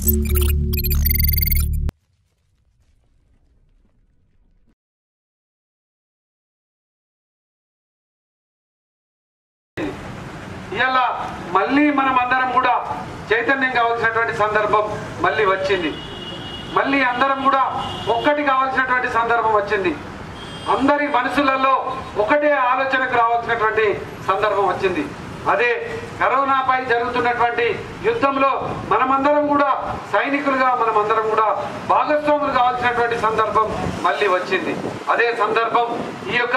ఇలా మళ్ళీ మనం అందరం కూడా చైతన్యం కావాల్సినటువంటి సందర్భం మళ్ళీ వచ్చింది. మళ్ళీ అందరం కూడా ఒక్కటి కావాల్సినటువంటి సందర్భం వచ్చింది. అందరి మనసులలో ఒకటే ఆలోచనకు రావాల్సినటువంటి సందర్భం వచ్చింది. అదే కరోనాపై జరుగుతున్నటువంటి యుద్ధంలో మనమందరం కూడా సైనికులుగా మనమందరం కూడా భాగస్వాములు కావాల్సినటువంటి సందర్భం మళ్ళీ వచ్చింది. అదే సందర్భం ఈ యొక్క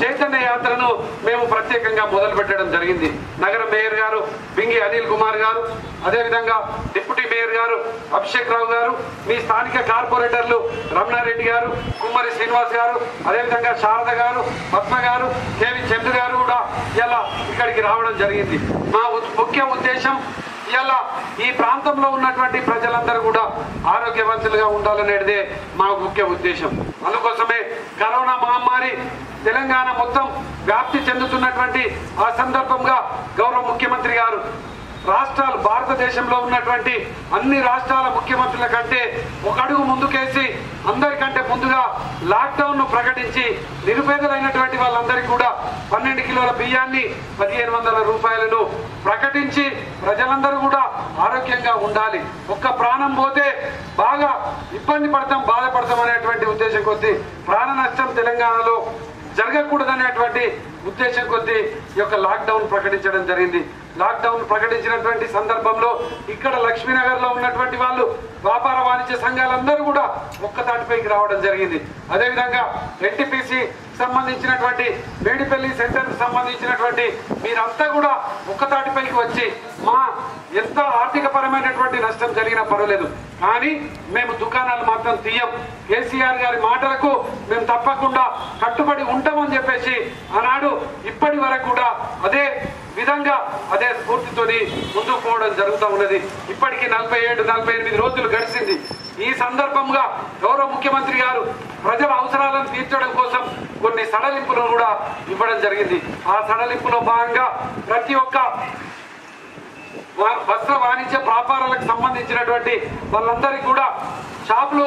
చైతన్య యాత్రను మేము ప్రత్యేకంగా మొదలుపెట్టడం జరిగింది. నగర మేయర్ గారు బింగి అనిల్ కుమార్ గారు అదేవిధంగా డిప్యూటీ మేయర్ గారు అభిషేక్ రావు గారు మీ స్థానిక కార్పొరేటర్లు రమణారెడ్డి గారు కుమ్మరి శ్రీనివాస్ గారు అదేవిధంగా శారద గారు పద్మ గారు కేవి చంద్ర గారు కూడా ఇలా ఇక్కడికి రావడం జరిగింది. మా ముఖ్య ఉద్దేశం ఇలా ఈ ప్రాంతంలో ఉన్నటువంటి ప్రజలందరూ కూడా ఆరోగ్యవంతులుగా ఉండాలనేదే మా ముఖ్య ఉద్దేశం. అందుకోసమే కరోనా మహమ్మారి తెలంగాణ మొత్తం వ్యాప్తి చెందుతున్నటువంటి ఆ సందర్భంగా గౌరవ ముఖ్యమంత్రి గారు రాష్ట్రాలు భారతదేశంలో ఉన్నటువంటి అన్ని రాష్ట్రాల ముఖ్యమంత్రుల కంటే ఒక అడుగు ముందుకేసి అందరికంటే ముందుగా లాక్డౌన్ను ప్రకటించి నిరుపేదలైనటువంటి వాళ్ళందరికీ కూడా పన్నెండు కిలోల బియ్యాన్ని పదిహేను వందల రూపాయలను ప్రకటించి ప్రజలందరూ కూడా ఆరోగ్యంగా ఉండాలి. ఒక్క ప్రాణం పోతే బాగా ఇబ్బంది పడతాం బాధపడతాం అనేటువంటి ఉద్దేశం కొద్దీ ప్రాణ నష్టం తెలంగాణలో జరగకూడదనేటువంటి ఉద్దేశం కొద్దీ ఈ యొక్క లాక్డౌన్ ప్రకటించడం జరిగింది. లాక్డౌన్ ప్రకటించినటువంటి సందర్భంలో ఇక్కడ లక్ష్మీనగర్లో ఉన్నటువంటి వాళ్ళు వ్యాపార వాణిజ్య సంఘాలందరూ కూడా ఒక్క రావడం జరిగింది. అదేవిధంగా ఎన్టీపీసీ సంబంధించినటువంటి మేడిపల్లి సెంటర్ సంబంధించినటువంటి మీరంతా కూడా ఒక్క దాటిపైకి వచ్చి మా ఎంత ఆర్థిక పరమైనటువంటి నష్టం జరిగినా పర్వాలేదు కానీ మేము దుకాణాలు మాత్రం తీయం. కేసీఆర్ గారి మాటలకు మేము తప్పకుండా కట్టుబడి ఉంటామని చెప్పేసి ఆనాడు ఇప్పటి వరకు కూడా అదే విధంగా అదే స్ఫూర్తితోని ముందుకు పోవడం జరుగుతూ ఉన్నది. ఇప్పటికీ నలభై ఏడు నలభై ఎనిమిది రోజులు గడిచింది. ఈ సందర్భంగా గౌరవ ముఖ్యమంత్రి గారు ప్రజల అవసరాలను తీర్చడం కోసం కొన్ని సడలింపులను కూడా ఇవ్వడం జరిగింది. ఆ సడలింపులో భాగంగా ప్రతి ఒక్క వస్త్ర వాణిజ్య వ్యాపారాలకు సంబంధించినటువంటి వాళ్ళందరికీ కూడా షాపులు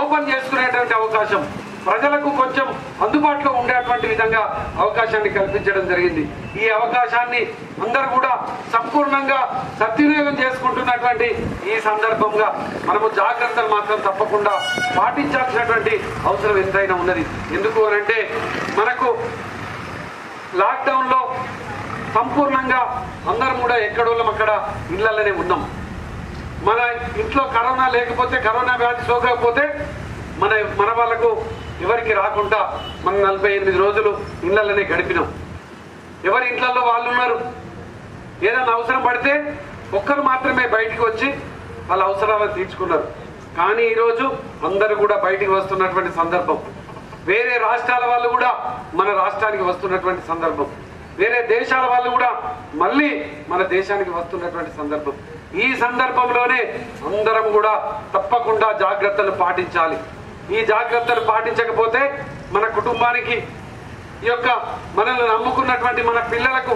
ఓపెన్ చేసుకునేటువంటి అవకాశం ప్రజలకు కొంచెం అందుబాటులో ఉండేటువంటి విధంగా అవకాశాన్ని కల్పించడం జరిగింది. ఈ అవకాశాన్ని అందరూ కూడా సంపూర్ణంగా సద్వినియోగం చేసుకుంటున్నటువంటి ఈ సందర్భంగా మనము జాగ్రత్తలు మాత్రం తప్పకుండా పాటించాల్సినటువంటి అవసరం ఎంతైనా ఉన్నది. ఎందుకు అనంటే మనకు లాక్డౌన్లో సంపూర్ణంగా అందరం కూడా ఎక్కడోళ్ళం అక్కడ ఇళ్ళలోనే ఉన్నాం. మన ఇంట్లో కరోనా లేకపోతే కరోనా వ్యాధి సోకకపోతే మన మన వాళ్ళకు ఎవరికి రాకుండా మనం నలభై ఎనిమిది రోజులు ఇళ్ళలోనే గడిపినాం. ఎవరి ఇంట్లలో వాళ్ళు ఉన్నారు? ఏదైనా అవసరం పడితే ఒక్కరు మాత్రమే బయటికి వచ్చి వాళ్ళ అవసరాలను తీర్చుకున్నారు. కానీ ఈరోజు అందరూ కూడా బయటికి వస్తున్నటువంటి సందర్భం. వేరే రాష్ట్రాల వాళ్ళు కూడా మన రాష్ట్రానికి వస్తున్నటువంటి సందర్భం. వేరే దేశాల వాళ్ళు కూడా మళ్ళీ మన దేశానికి వస్తున్నటువంటి సందర్భం. ఈ సందర్భంలోనే అందరం కూడా తప్పకుండా జాగ్రత్తలు పాటించాలి. ఈ జాగ్రత్తలు పాటించకపోతే మన కుటుంబానికి ఈ యొక్క మనల్ని నమ్ముకున్నటువంటి మన పిల్లలకు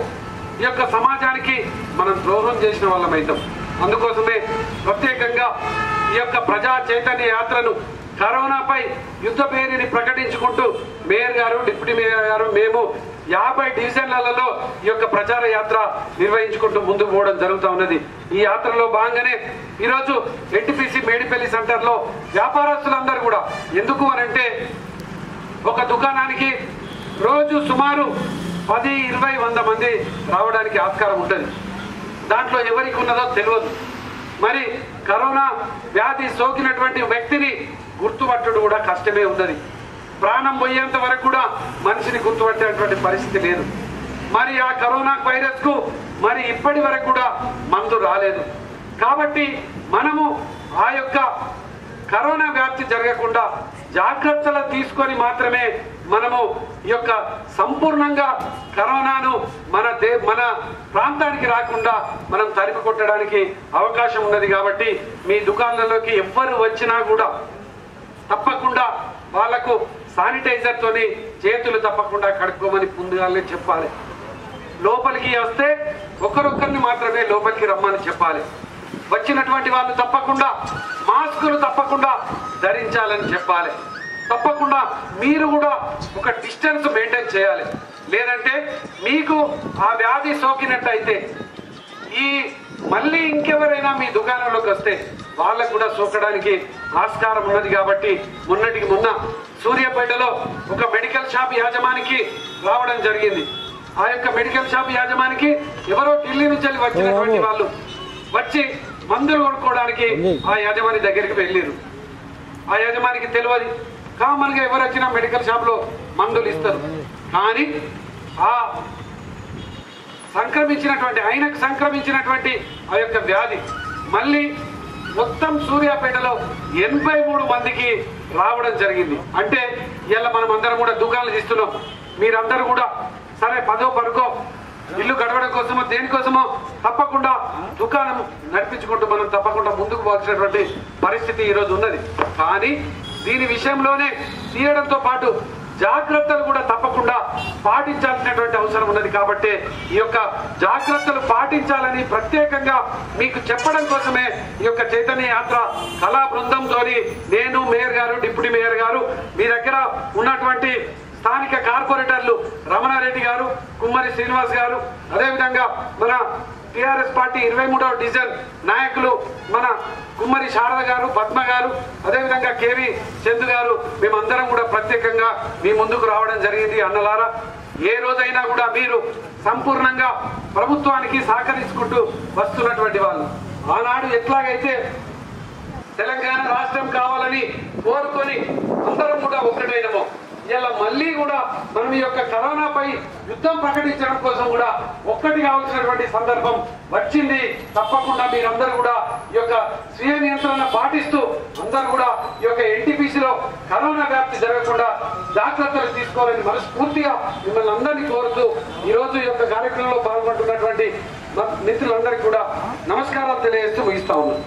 ఈ యొక్క సమాజానికి మనం ద్రోహం చేసిన వాళ్ళమైతాం అందుకోసమే ప్రత్యేకంగా ఈ యొక్క ప్రజా చైతన్య యాత్రను కరోనాపై యుద్ధ పేరుని ప్రకటించుకుంటూ మేయర్ గారు డిప్యూటీ మేయర్ గారు మేము యాభై డివిజన్లలో ఈ యొక్క ప్రచార యాత్ర నిర్వహించుకుంటూ ముందుకు పోవడం జరుగుతూ ఉన్నది. ఈ యాత్రలో భాగంగానే ఈరోజు ఎన్టీపీసీ మేడిపల్లి సెంటర్లో వ్యాపారస్తులందరూ కూడా ఎందుకు అనంటే ఒక దుకాణానికి రోజు సుమారు పది ఇరవై వంద మంది రావడానికి ఆస్కారం ఉంటుంది. దాంట్లో ఎవరికి ఉన్నదో తెలియదు. మరి కరోనా వ్యాధి సోకినటువంటి వ్యక్తిని గుర్తుపట్టడం కూడా కష్టమే ఉన్నది. ప్రాణం పోయేంత వరకు కూడా మనిషిని గుర్తుపట్టేటువంటి పరిస్థితి లేదు. మరి ఆ కరోనా వైరస్కు మరి ఇప్పటి వరకు కూడా మందు రాలేదు. కాబట్టి మనము ఆ యొక్క కరోనా వ్యాప్తి జరగకుండా జాగ్రత్తలు తీసుకొని మాత్రమే మనము ఈ యొక్క సంపూర్ణంగా కరోనాను మన దే మన ప్రాంతానికి రాకుండా మనం తరిమి కొట్టడానికి అవకాశం ఉన్నది కాబట్టి మీ దుకాణంలోకి ఎవ్వరు వచ్చినా కూడా తప్పకుండా వాళ్ళకు శానిటైజర్ తోని చేతులు తప్పకుండా కడుక్కోమని ముందుగానే చెప్పాలి. లోపలికి వస్తే ఒకరొక్కరిని మాత్రమే లోపలికి రమ్మని చెప్పాలి. వచ్చినటువంటి వాళ్ళు తప్పకుండా మాస్కులు తప్పకుండా ధరించాలని చెప్పాలి. తప్పకుండా మీరు కూడా ఒక డిస్టెన్స్ మెయింటైన్ చేయాలి. లేదంటే మీకు ఆ వ్యాధి సోకినట్టయితే ఈ మళ్ళీ ఇంకెవరైనా మీ దుకాణంలోకి వస్తే వాళ్ళకు కూడా సోకడానికి ఆస్కారం ఉన్నది కాబట్టి మొన్నటికి మొన్న సూర్యాపేటలో ఒక మెడికల్ షాప్ యాజమానికి రావడం జరిగింది. ఆ యొక్క మెడికల్ షాప్ యాజమానికి ఎవరో ఢిల్లీ నుంచి వచ్చినటువంటి వాళ్ళు వచ్చి మందులు కొనుక్కోవడానికి ఆ యజమాని దగ్గరికి వెళ్ళారు. ఆ యజమానికి తెలియదు. కామన్గా ఎవరు వచ్చినా మెడికల్ షాప్లో మందులు ఇస్తారు. కానీ ఆ సంక్రమించినటువంటి ఆయనకు సంక్రమించినటువంటి ఆ యొక్క వ్యాధి మళ్ళీ మొత్తం సూర్యాపేటలో ఎనభై మూడు మందికి రావడం జరిగింది. అంటే ఇలా మనం అందరం కూడా దుకాణాలు తీస్తున్నాం. మీరందరూ కూడా సరే పదో పరుకో ఇల్లు గడవడం కోసమో దేనికోసమో తప్పకుండా దుకాణం నడిపించుకుంటూ మనం తప్పకుండా ముందుకు పోవాల్సినటువంటి పరిస్థితి ఈరోజు ఉన్నది. కానీ దీని విషయంలోనే తీయడంతో పాటు జాగ్రత్తలు కూడా తప్పకుండా పాటించాల్సినటువంటి అవసరం ఉన్నది కాబట్టి ఈ యొక్క జాగ్రత్తలు పాటించాలని ప్రత్యేకంగా మీకు చెప్పడం కోసమే ఈ యొక్క చైతన్య యాత్ర కళా బృందంతో నేను మేయర్ గారు డిప్యూటీ మేయర్ గారు మీ దగ్గర ఉన్నటువంటి స్థానిక కార్పొరేటర్లు రమణారెడ్డి గారు కుమ్మరి శ్రీనివాస్ గారు అదేవిధంగా మన టిఆర్ఎస్ పార్టీ ఇరవై మూడవ డివిజన్ నాయకులు మన కుమ్మరి శారద గారు పద్మ గారు అదేవిధంగా కేవీ చందు గారు మేమందరం కూడా ప్రత్యేకంగా మీ ముందుకు రావడం జరిగింది అన్నలారా. ఏ రోజైనా కూడా మీరు సంపూర్ణంగా ప్రభుత్వానికి సహకరించుకుంటూ వస్తున్నటువంటి వాళ్ళు. ఆనాడు ఎట్లాగైతే తెలంగాణ రాష్ట్రం కావాలని కోరుకొని అందరం కూడా ఒక్కటైనమో ఇలా మళ్ళీ కూడా మనం ఈ యొక్క కరోనాపై యుద్ధం ప్రకటించడం కోసం కూడా ఒక్కటి కావాల్సినటువంటి సందర్భం వచ్చింది. తప్పకుండా మీరందరూ కూడా ఈ యొక్క స్వీయ నియంత్రణ పాటిస్తూ అందరూ కూడా ఈ యొక్క ఎన్టీపీసీలో కరోనా వ్యాప్తి జరగకుండా జాగ్రత్తలు తీసుకోవాలని మనస్ఫూర్తిగా మిమ్మల్ని అందరినీ కోరుతూ ఈరోజు ఈ యొక్క కార్యక్రమంలో పాల్గొంటున్నటువంటి మిత్రులందరికీ కూడా నమస్కారాలు తెలియజేస్తూ ముగిస్తా ఉన్నాను.